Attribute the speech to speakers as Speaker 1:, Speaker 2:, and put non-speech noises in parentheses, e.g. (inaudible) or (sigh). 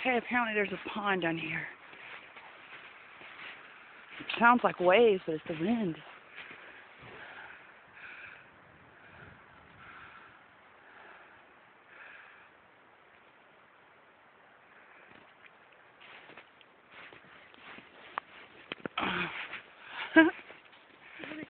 Speaker 1: Okay, apparently there's a pond down here. It sounds like waves, but it's the wind. (laughs)